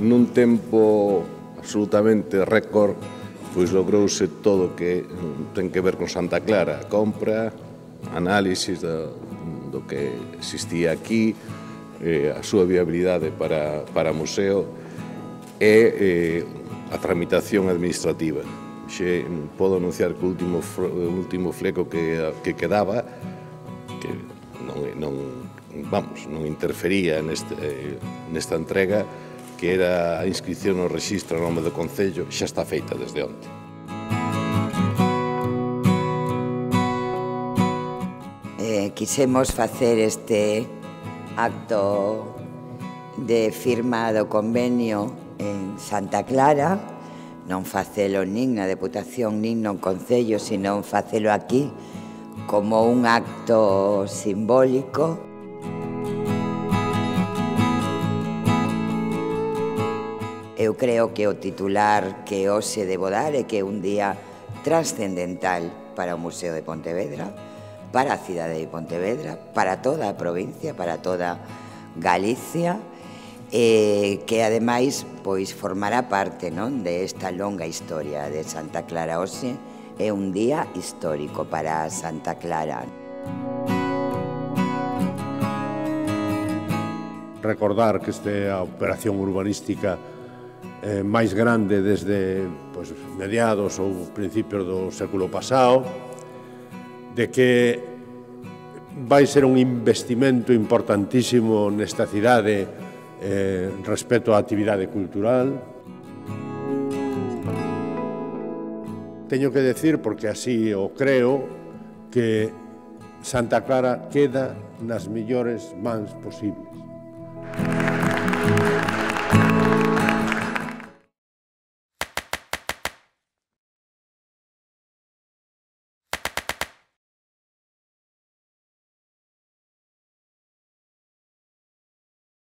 Nun tempo absolutamente récord, pois logrouse todo que ten que ver con Santa Clara, compra, análisis do, do que existía aquí, eh, a súa viabilidade para, para museo e eh, a tramitación administrativa xe podo anunciar que o último, o último fleco que, que quedaba que non, non, vamos, non interfería neste, nesta entrega que era a inscripción no registro a nome do Concello xa está feita desde onte. Eh, quisemos facer este acto de firma do convenio en Santa Clara, non facelo nin na Deputación, nin no Concello, sino facelo aquí como un acto simbólico. Eu creo que o titular que hoxe debo dar é que é un día trascendental para o Museo de Pontevedra, para a cidade de Pontevedra, para toda a provincia, para toda Galicia, eh, que ademais pois formará parte non de esta longa historia de Santa Clara hoxe é un día histórico para Santa Clara. Recordar que este é a operación urbanística eh, máis grande desde pois, mediados ou principios do século pasado, de que vai ser un investimento importantísimo nesta cidade eh, respecto á actividade cultural. Teño que decir, porque así o creo, que Santa Clara queda nas millores mans posibles.